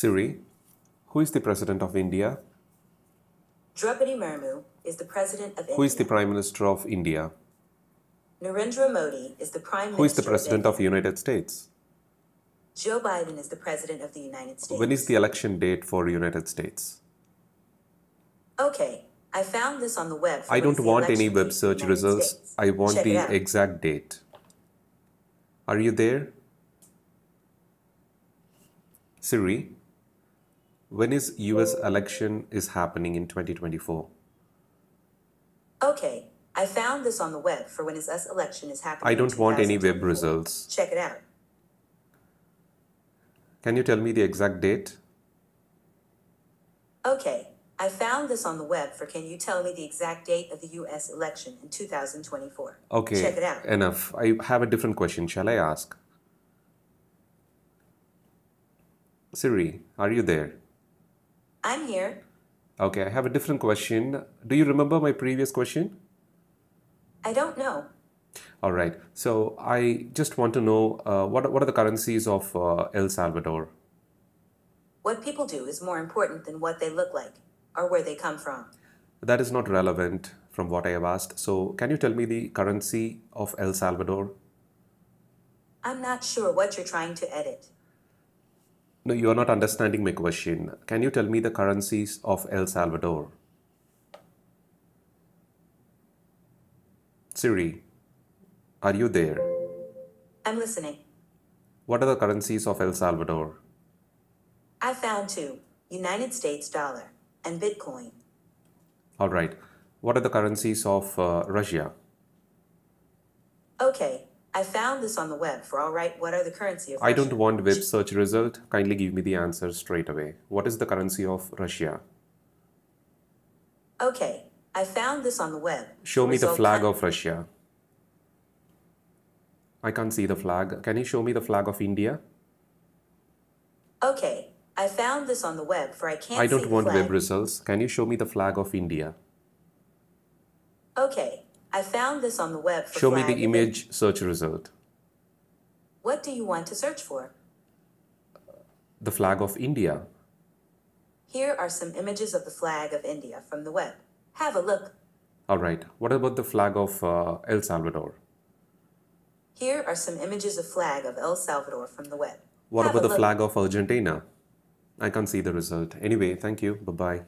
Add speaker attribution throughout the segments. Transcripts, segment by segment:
Speaker 1: Siri, who is the President of India?
Speaker 2: Draupadi Murmu is the President of India.
Speaker 1: Who is the Prime Minister of India?
Speaker 2: Narendra Modi is the Prime Minister.
Speaker 1: Who is the President
Speaker 2: of
Speaker 1: of the United States?
Speaker 2: Joe Biden is the President of the United States.
Speaker 1: When is the election date for United States?
Speaker 2: Okay, I found this on the web. for
Speaker 1: I don't want any web search results.
Speaker 2: States.
Speaker 1: I want
Speaker 2: Check
Speaker 1: the exact date. Are you there? Siri, when is US election is happening in 2024?
Speaker 2: Okay, I found this on the web for when is US election is happening.
Speaker 1: I don't want any web results.
Speaker 2: Check it out.
Speaker 1: Can you tell me the exact date?
Speaker 2: Okay, I found this on the web for can you tell me the exact date of the US election in 2024?
Speaker 1: Okay,
Speaker 2: Check it out.
Speaker 1: enough. I have a different question. Shall I ask? Siri, are you there?
Speaker 2: I'm here.
Speaker 1: Okay, I have a different question. Do you remember my previous question?
Speaker 2: I don't know.
Speaker 1: All right. So I just want to know uh, what what are the currencies of uh, El Salvador?
Speaker 2: What people do is more important than what they look like or where they come from.
Speaker 1: That is not relevant from what I have asked. So can you tell me the currency of El Salvador?
Speaker 2: I'm not sure what you're trying to edit.
Speaker 1: No, you are not understanding my question. Can you tell me the currencies of El Salvador? Siri, are you there?
Speaker 2: I'm listening.
Speaker 1: What are the currencies of El Salvador?
Speaker 2: I found two United States dollar and Bitcoin.
Speaker 1: All right. What are the currencies of uh, Russia?
Speaker 2: Okay, I found this on the web for all right. What are the currency of
Speaker 1: I don't want web search result. Kindly give me the answer straight away. What is the currency of Russia?
Speaker 2: Okay, I found this on the web.
Speaker 1: Show me the flag of Russia. I can't see the flag. Can you show me the flag of India?
Speaker 2: Okay, I found this on the web for I can't see
Speaker 1: I
Speaker 2: don't
Speaker 1: want web results. Can you show me the flag of India?
Speaker 2: Okay, I found this on the web for
Speaker 1: Show me the image search result.
Speaker 2: What do you want to search for?
Speaker 1: The flag of India.
Speaker 2: Here are some images of the flag of India from the web. Have a look.
Speaker 1: All right. What about the flag of uh, El Salvador?
Speaker 2: Here are some images of flag of El Salvador from the web.
Speaker 1: What
Speaker 2: Have
Speaker 1: about the
Speaker 2: look.
Speaker 1: flag of Argentina? I can't see the result. Anyway, thank you. Bye bye.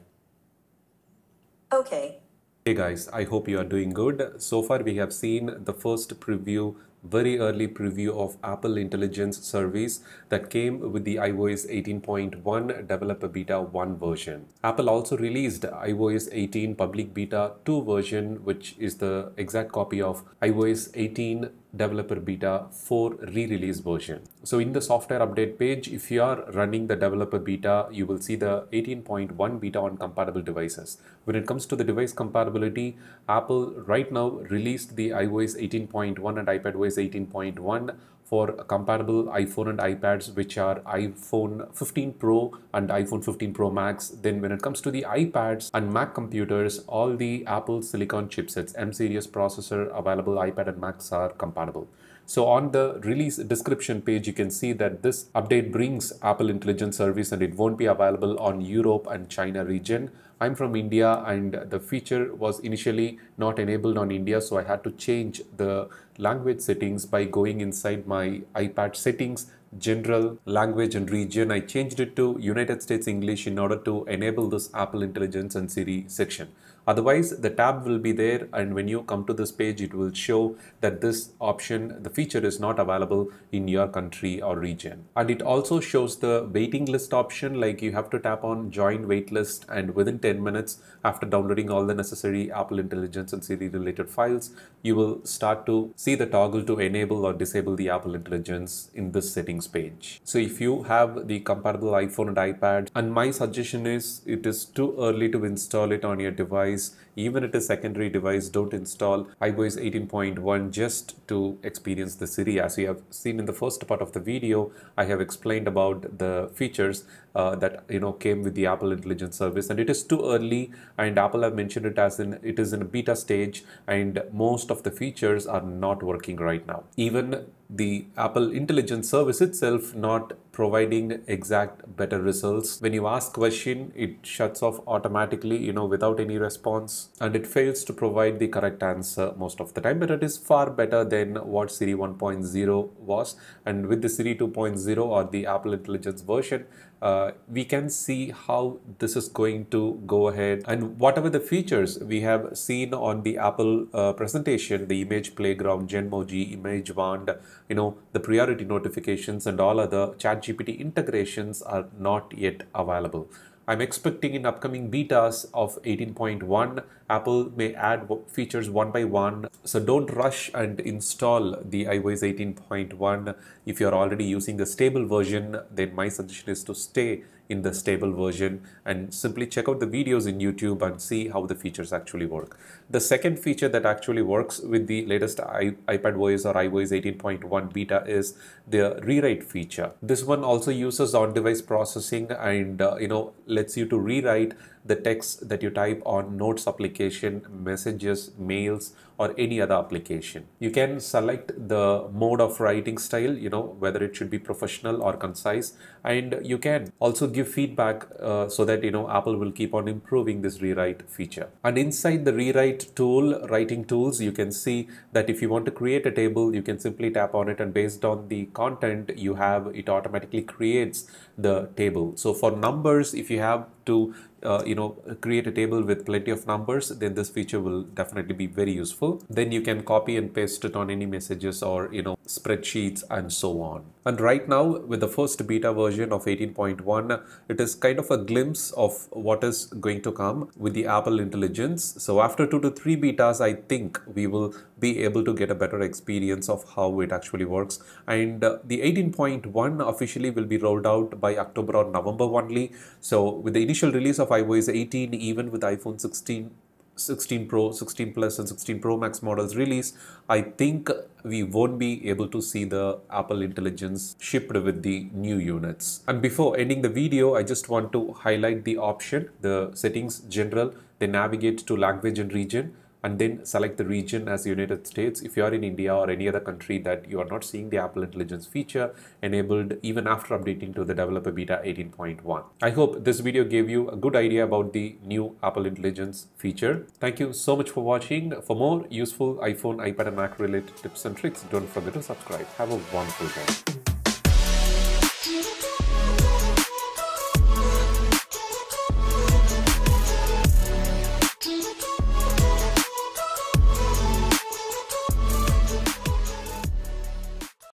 Speaker 2: Okay,
Speaker 1: Hey guys, I hope you are doing good. So far, we have seen the first preview, very early preview of Apple Intelligence Service that came with the iOS 18.1 Developer Beta 1 version. Apple also released iOS 18 Public Beta 2 version, which is the exact copy of iOS 18 Developer Beta 4 re-release version. So in the software update page, if you are running the developer beta, you will see the 18.1 beta on compatible devices. When it comes to the device compatibility, Apple right now released the iOS 18.1 and iPadOS 18.1 for compatible iPhone and iPads, which are iPhone 15 Pro and iPhone 15 Pro Max. Then, when it comes to the iPads and Mac computers, all the Apple Silicon chipsets, M series processor available iPad and Macs are compatible. So on the release description page, you can see that this update brings Apple Intelligence Service and it won't be available on Europe and China region. I'm from India and the feature was initially not enabled on India, so I had to change the language settings by going inside my iPad settings, general language and region. I changed it to United States English in order to enable this Apple Intelligence and Siri section. Otherwise, the tab will be there, and when you come to this page, it will show that this option, the feature is not available in your country or region. And it also shows the waiting list option, like you have to tap on join waitlist, and within 10 minutes after downloading all the necessary Apple Intelligence and Siri related files, you will start to see the toggle to enable or disable the Apple Intelligence in this settings page. So if you have the compatible iPhone and iPad, and my suggestion is it is too early to install it on your device. Even it is secondary device, don't install iOS 18.1 just to experience the Siri. As you have seen in the first part of the video, I have explained about the features uh, that you know came with the Apple Intelligence Service, and it is too early. And Apple have mentioned it as in it is in a beta stage, and most of the features are not working right now. Even the Apple Intelligence Service itself not providing exact better results. When you ask question, it shuts off automatically, you know, without any response and it fails to provide the correct answer most of the time, but it is far better than what Siri 1.0 was. And with the Siri 2.0 or the Apple Intelligence version, uh, we can see how this is going to go ahead and whatever the features we have seen on the Apple uh, presentation, the image playground, Genmoji, image wand, you know, the priority notifications and all other ChatGPT integrations are not yet available. I'm expecting in upcoming betas of 18.1, Apple may add features one by one. So don't rush and install the iOS 18.1. If you're already using the stable version, then my suggestion is to stay in the stable version and simply check out the videos in YouTube and see how the features actually work. The second feature that actually works with the latest iPad OS or iOS 18.1 beta is the rewrite feature. This one also uses on-device processing and uh, you know lets you to rewrite the text that you type on notes application, messages, mails, or any other application. You can select the mode of writing style, you know, whether it should be professional or concise, and you can also give feedback uh, so that, you know, Apple will keep on improving this rewrite feature. And inside the rewrite tool, writing tools, you can see that if you want to create a table, you can simply tap on it and based on the content you have, it automatically creates the table. So for numbers, if you have to uh, you know create a table with plenty of numbers then this feature will definitely be very useful. Then you can copy and paste it on any messages or you know spreadsheets and so on. And right now with the first beta version of 18.1 it is kind of a glimpse of what is going to come with the apple intelligence. So after two to three betas i think we will be able to get a better experience of how it actually works. And uh, the 18.1 officially will be rolled out by october or november only. So with the initial release of iOS 18, even with iPhone 16, 16 Pro, 16 Plus, and 16 Pro Max models release, I think we won't be able to see the Apple Intelligence shipped with the new units. And before ending the video, I just want to highlight the option, the settings general, they navigate to language and region and then select the region as United States. If you are in India or any other country that you are not seeing the Apple Intelligence feature enabled even after updating to the developer beta 18.1. I hope this video gave you a good idea about the new Apple Intelligence feature. Thank you so much for watching. For more useful iPhone, iPad and Mac related tips and tricks, don't forget to subscribe. Have a wonderful day.